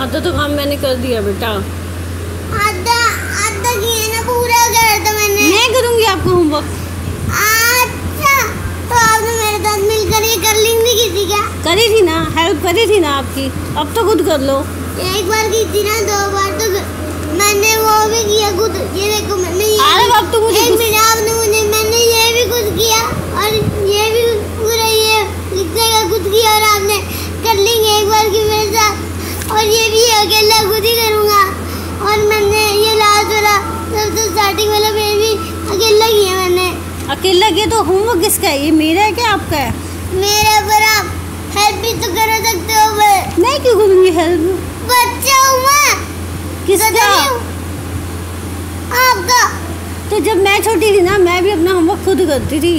आधा तो काम मैंने कर दिया बेटा। आधा आधा किया ना पूरा कर तो मैंने। मैं करूँगी आपको होमवर्क अच्छा तो आपने मेरे साथ मिलकर ये कर लेंगे किसी का? करी थी ना हेल्प करी थी ना आपकी। अब तो खुद कर लो। एक बार की थी ना दो बार तो मैंने वो भी किया खुद। ये देखो मैंने ये अरे अब तो मुझे एक मिनट आपने मुझे। मैंने ये भी खुद किया और ये भी पूरा ये लिखने का खुद किया और आपने कर लेंगे अकेला खुद ही करूँगा। और मैंने ये लास्ट वाला सबसे स्टार्टिंग वाला पेज भी अकेला किया मैंने। अकेला किया तो होमवर्क किसका है? ये मेरा है क्या आपका है? मेरे पर आप हेल्प भी तो कर सकते हो मैं मैं क्यों करूँगी हेल्प बच्चा हूँ मैं। किसका? आपका। तो जब मैं छोटी थी ना मैं भी अपना होमवर्क खुद करती थी।